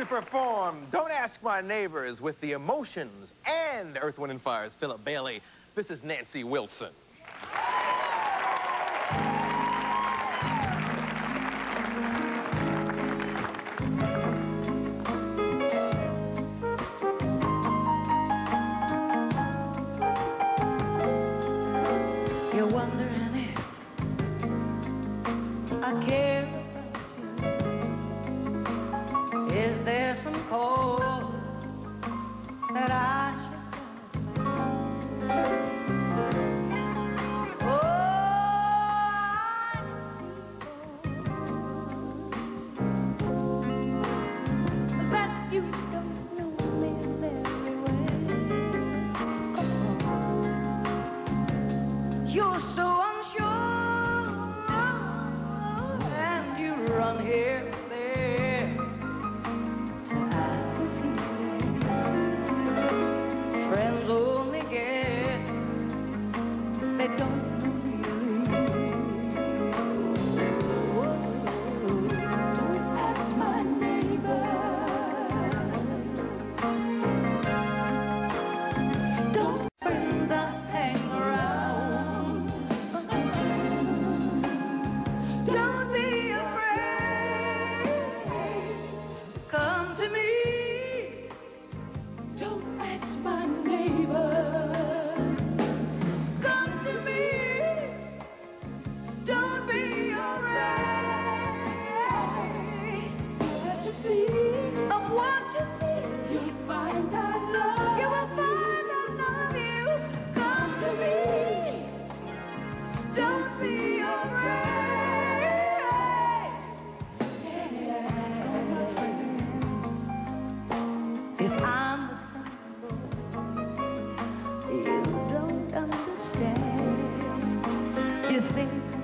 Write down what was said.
perform Don't Ask My Neighbors with the emotions and Earth, Wind, and Fire's Philip Bailey. This is Nancy Wilson. You're wondering Is there some cause that I should Oh, I that you don't know me very well. You're so unsure, and you run here you